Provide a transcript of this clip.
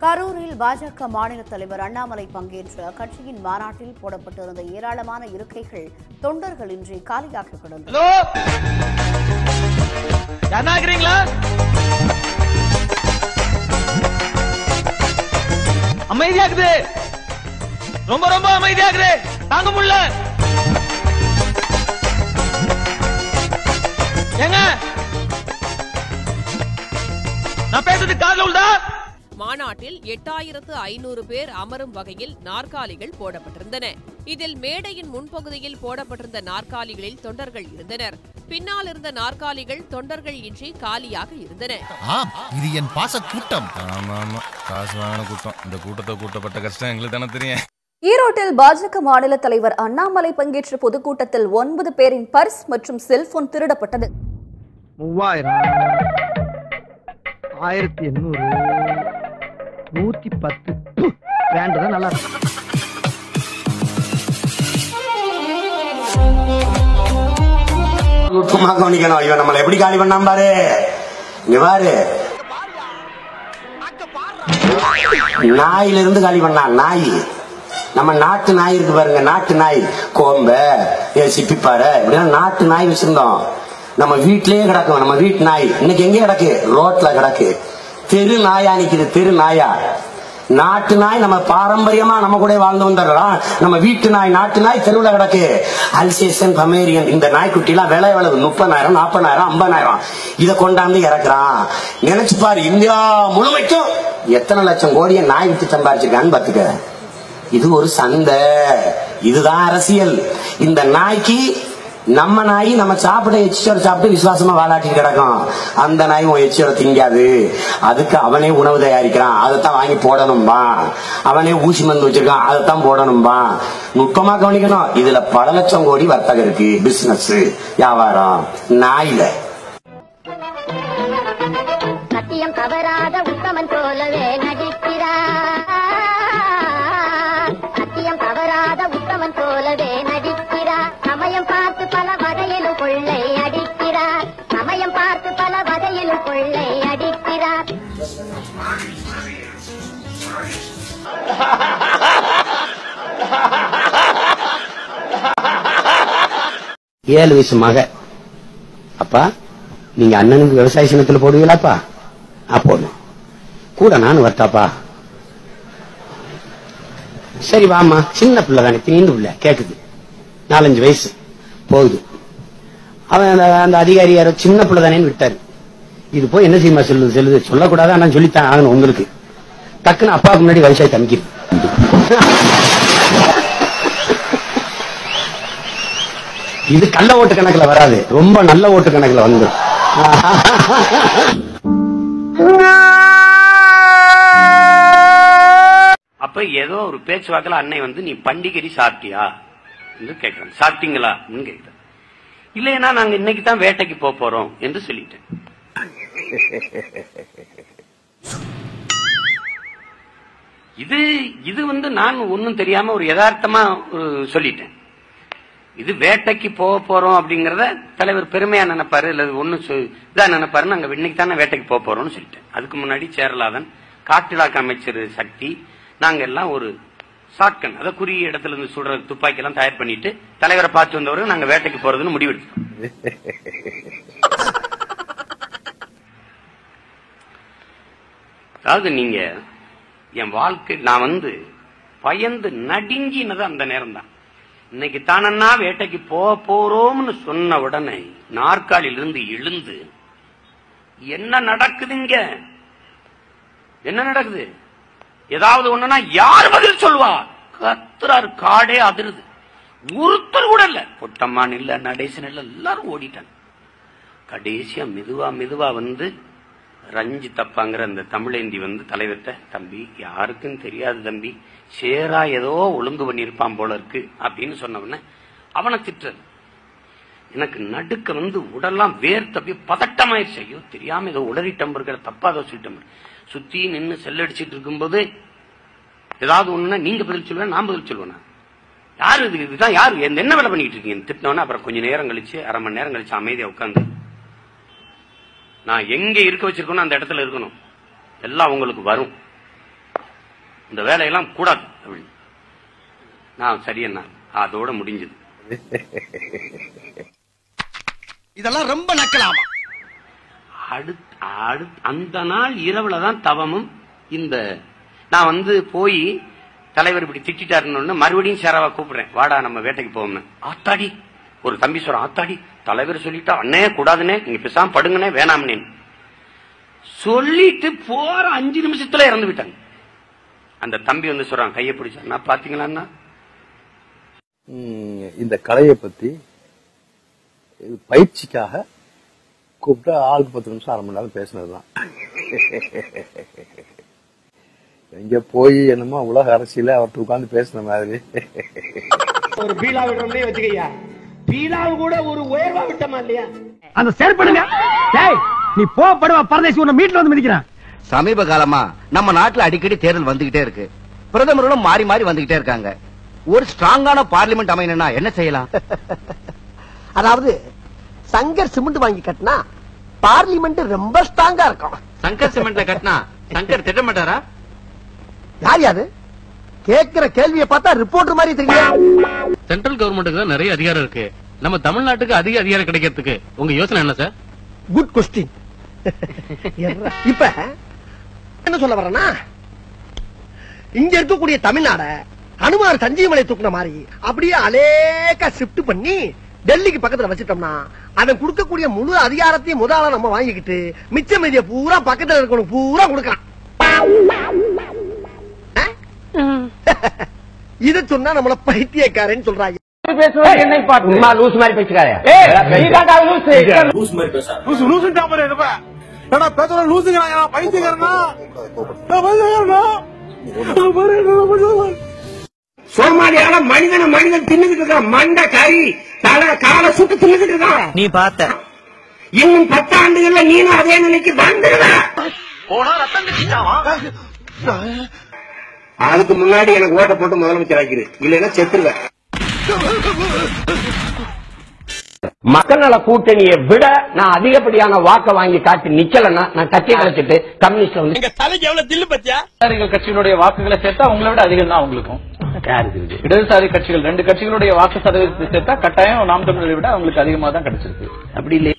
கரூரில் பாஜக மாநில தலைவர் அண்ணாமலை பங்கேற்ற கட்சியின் மாநாட்டில் போடப்பட்டிருந்த ஏராளமான இருக்கைகள் தொண்டர்களின்றி காலியாக கிடந்தது ரொம்ப ரொம்ப அமைதியாகுது. தாங்க முடியல. ஏங்க? நான் பேசுறது காதல் உள்ளதா மாநாட்டில் எட்டாயிரத்து ஐநூறு பேர் அமரும் வகையில் நாற்காலிகள் போடப்பட்டிருந்தன. இதில் மேடையின் முன்பகுதியில் போடப்பட்டிருந்த நாற்காலிகளில் தொண்டர்கள் இருந்தனர். பின்னால் இருந்த நாற்காலிகள் தொண்டர்கள் இன்றி காலியாக இருந்தன. ஆம் இது என் பாச கூட்டம் ஆமா ஆமா காசு வாங்கின கூட்டம். இந்த கூட்டத்தை கூட்டப்பட்ட கஷ்டம் எங்களுக்கு தானே தெரியும். ஈரோட்டில் பாஜக மாநில தலைவர் அண்ணாமலை பங்கேற்ற பொதுக்கூட்டத்தில் ஒன்பது பேரின் பர்ஸ் மற்றும் செல்போன் திருடப்பட்டது. மூவாயிரம் ஆயிரத்தி எண்ணூறு. நூத்தி பத்து. வேண்டதான் நல்லா இருக்கும். கவனிக்கணும். ஐயோ நம்மளை எப்படி காலி பண்ணாம பாரு. இங்க பாரு. நாயில இருந்து காலி பண்ணா நாய். நம்ம நாட்டு நாய் இருக்கு பாருங்க நாட்டு நாய். கோம்ப ஏ சிப்பிப்பாறை. இப்படிலாம் நாட்டு நாய் வச்சிருந்தோம். நம்ம வீட்லயே கிடக்கும் நம்ம வீட்டு நாய். இன்னைக்கு எங்கே கிடக்கு? ரோட்ல கிடக்கு. தெரு நாயா நிக்குது தெரு நாயா நாட்டு நாய் நம்ம பாரம்பரியமா நம்ம கூட வாழ்ந்து வந்துடுறோம் நம்ம வீட்டு நாய் நாட்டு நாய் தெருவில் கிடக்கு. அல்சேஷன் பமேரியன் இந்த நாய்க்குட்டி எல்லாம் விலை எவ்வளவு? முப்பதாயிரம் நாற்பதாயிரம் ஐம்பதாயிரம். இதை கொண்டாந்து இறக்குறான். நினைச்சு பாரு இந்தியா முழுமைக்கும் எத்தனை லட்சம் கோடியை நாய் விட்டு சம்பாரிச்சிருக்கான்னு பாத்துக்க இது ஒரு சந்தை. இதுதான் அரசியல். இந்த நாய்க்கு நம்ம நாய் நம்ம சாப்பிட எச்சியோட சாப்பிட்டு விசுவாசமா வாலாட்டிட்டு கிடக்கும். அந்த நாய் உன் எச்சியோட திங்காது. அதுக்கு அவனே உணவு தயாரிக்கிறான். அதைத்தான் வாங்கி போடணும்பா. அவனே ஊசி மருந்து வச்சிருக்கான். அதைத்தான் போடணும்பா. நுட்பமா கவனிக்கணும். இதுல பல லட்சம் கோடி வர்த்தகம் இருக்கு. பிசினஸ் வியாபாரம் நாயில. சத்தியம் தவறாத உத்தமன் போலவே ஏழு வயசு மக அப்பா நீங்க அண்ணனுக்கு விவசாய சின்னத்துல போடுவீங்களாப்பா? ஆ கூட நானும் வரட்டாப்பா. சரி வாமா சின்ன பிள்ளை தானே தீந்து பிள்ளை கேக்குது. நாலஞ்சு வயசு போகுது. அவன் அந்த அந்த அதிகாரி யாரோ சின்ன பிள்ளை தானேன்னு விட்டாரு. இது போய் என்ன செய்யுமா சொல்லுது சொல்லுது சொல்லக்கூடாது? ஆனா சொல்லித்தான் ஆகணும் உங்களுக்கு. டக்குன்னு அப்பாவுக்கு முன்னாடி வயசாய் தம்பிக்குது இது கள்ள ஓட்டு கணக்குல வராது. ரொம்ப நல்ல ஓட்டு கணக்குல வந்து அப்ப ஏதோ ஒரு பேச்சுவாக்கில் அன்னை வந்து நீ பண்டிகரி சாப்பிட்டியா? என்று கேட்கிறேன். சாப்பிட்டீங்களா? கேட்கிறேன். இல்லைன்னா நாங்க இன்னைக்கு தான் வேட்டைக்கு போக போறோம் என்று சொல்லிட்டேன். இது இது வந்து நான் ஒன்னும் தெரியாம ஒரு யதார்த்தமா ஒரு சொல்லிட்டேன். இது வேட்டைக்கு போக போறோம் அப்படிங்கறத தலைவர் பெருமையா நினைப்பாரு இல்ல ஒன்னு இதா நினைப்பாரு நாங்க இன்னைக்கு தானே வேட்டைக்கு போக போறோம்னு சொல்லிட்டேன். அதுக்கு முன்னாடி சேரலாதன் காட்டிலாக்க அமைச்சர் சக்தி நாங்க எல்லாம் ஒரு ஷாட்கன் அதாவது குறுகிய இடத்துல இருந்து சுடுற துப்பாக்கி எல்லாம் தயார் பண்ணிட்டு தலைவரை பார்த்து வந்தவரை நாங்க வேட்டைக்கு போறதுன்னு முடிவெடுத்தோம். அதாவது நீங்க என் வாழ்க்கை நான் வந்து பயந்து நடுங்கினது அந்த நேரம் தான் இன்னைக்கு தானன்னா வேட்டைக்கு போக போறோம்னு சொன்ன உடனே நாற்காலியிலிருந்து எழுந்து என்ன நடக்குதுங்க? என்ன நடக்குது? ஏதாவது ஒண்ணுனா யார் பதில் சொல்வா கத்துறாரு காடே அதிருது. ஒருத்தர் கூட இல்ல. பொட்டம்மான் இல்ல நடேசன் இல்ல எல்லாரும் ஓடிட்டாங்க. கடைசியா மெதுவா மெதுவா வந்து ரஞ்சி தப்பாங்கிற அந்த தமிழேந்தி வந்து தலைவர்கிட்ட தம்பி யாருக்கும் தெரியாது தம்பி. சேரா ஏதோ ஒழுங்கு பண்ணியிருப்பான் போல இருக்கு அப்படின்னு சொன்னவன அவனை திட்டுறது. எனக்கு நடுக்க வந்து உடல்லாம் வேர்த்து அப்படியே பதட்டமாயிருச்சு. ஐயோ தெரியாம ஏதோ உளறிட்டம் இருக்கிற தப்பா ஏதோ சொல்லிட்டம். சுத்தி நின்று செல்லடிச்சிட்டு இருக்கும்போது ஏதாவது ஒண்ணுன்னா நீங்க பதில் சொல்லுவேன் நான் பதில் சொல்லுவேன் யாரு இது? இதுதான் யாரு? என்ன வேலை பண்ணிட்டு இருக்கீங்க? திட்டினோன்னா அப்புறம் கொஞ்ச நேரம் கழிச்சு அரை மணி நேரம் கழிச்சு அமைதியா உட்காந்து நான் எங்க இருக்க வச்சிருக்கணும் அந்த இடத்துல இருக்கணும். எல்லாம் உங்களுக்கு வரும். இந்த வேலையெல்லாம் கூடாது அப்படின்னு. நான் சரியண்ணா அதோட முடிஞ்சது. இதெல்லாம் ரொம்ப நக்கலாமா? அந்த நாள் இரவுல தான் தவமும் இந்த நான் வந்து போய் தலைவர் இப்படி திட்டாருன்னு மறுபடியும் சேராவா கூப்பிடுறேன். வாடா நம்ம வேட்டைக்கு போவோம்னு. ஆத்தாடி ஒரு தம்பி சொல்றான் ஆத்தாடி தலைவர் சொல்லிட்டா அண்ணே கூடாதுனே நீங்க பேசாம படுங்கனே வேணாம்னே சொல்லிட்டு போற அஞ்சு நிமிஷத்துல இறந்து விட்டாங்க. அந்த தம்பி வந்து சொல்றான் கையை பிடிச்சா பாத்தீங்களா இந்த கலையை பத்தி பயிற்சிக்காக கூப்பிட்டு ஆளுக்கு பத்து நிமிஷம் அரை மணி நேரம் பேசினதுதான். எங்க போய் என்னமோ உலக அரசியல அவர்கிட்ட உட்கார்ந்து பேசின மாதிரி. ஒரு பீலா விடுறோம்னே வச்சுக்கையா பீலாவு கூட ஒரு உயர்வா விட்டமா இல்லையா? அந்த செயற்படுங்க. டேய் நீ போ படுவா பரதேசி உன்னை மீட்ல வந்து மிதிக்கிறான் சமீப காலமா நம்ம நாட்டுல அடிக்கடி தேர்தல் வந்துகிட்டே இருக்கு. பிரதமர்களும் மாறி மாறி வந்துகிட்டே இருக்காங்க. ஒரு ஸ்ட்ராங்கான பார்லிமெண்ட் அமையணும்னா என்ன செய்யலாம்? அதாவது சங்கர் சிமெண்ட் வாங்கி கட்டினா பார்லிமெண்ட் ரொம்ப ஸ்ட்ராங்கா இருக்கும். சங்கர் சிமெண்ட்ல கட்டினா சங்கர் திட்ட மாட்டாரா யார் யாரு? கேக்குற கேள்வியை பார்த்தா ரிப்போர்ட்டர் மாதிரி தெரியும் சென்ட்ரல் கவர்மெண்ட்டுக்கு தான் நிறைய அதிகாரம் இருக்கு. நம்ம தமிழ்நாட்டுக்கு அதிக அதிகாரம் கிடைக்கிறதுக்கு உங்க யோசனை என்ன சார் குட் கொஸ்டின் இப்ப என்ன சொல்ல வரேன்னா இங்க இருக்கக்கூடிய தமிழ்நாட அனுமார் சஞ்சீவமலை தூக்குன மாதிரி அப்படியே அலேக்கா ஷிஃப்ட் பண்ணி டெல்லிக்கு பக்கத்துல வச்சிட்டோம்னா அவன் கொடுக்கக்கூடிய முழு அதிகாரத்தையும் முதல்ல நம்ம வாங்கிக்கிட்டு மிச்ச மீதிய பூரா பக்கத்துல இருக்கணும் பூரா கொடுக்கலாம். இத சொன்னா நம்மள பைத்தியக்காரன்னு சொல்றாங்க. லூஸ் மாதிரி பேசுறாரு சோமாலியால மனிதன மனிதன் தின்னுகிட்டு இருக்கான் மண்ட கறி தலை காலை சுட்டு தின்னுகிட்டு இருக்கான் நீ பார்த்த. இன்னும் பத்து ஆண்டுகள்ல நீனும் அதே நிலைக்கு வந்துடுவ. அதுக்கு முன்னாடி எனக்கு ஓட்ட போட்டு முதலமைச்சர் ஆக்கிடு. இல்லைன்னா செத்துருவேன். மக்கள் நல கூட்டணியை விட நான் அதிகப்படியான வாக்க வாங்கி காட்டி நிக்கலன்னா நான் கட்சியை கழிச்சிட்டு கம்யூனிஸ்ட் வந்து எங்க தலைக்கு எவ்வளவு தில்லு பத்தியா? கட்சிகளுடைய வாக்குகளை சேர்த்தா உங்களை விட அதிகம் தான் உங்களுக்கும். இடதுசாரி கட்சிகள் ரெண்டு கட்சிகளுடைய வாக்கு சதவீதத்தை சேர்த்தா கட்டாயம் நாம் தமிழரை விட அவங்களுக்கு அதிகமா தான் கிடைச்சிருக்கு. அப்படி இல்லை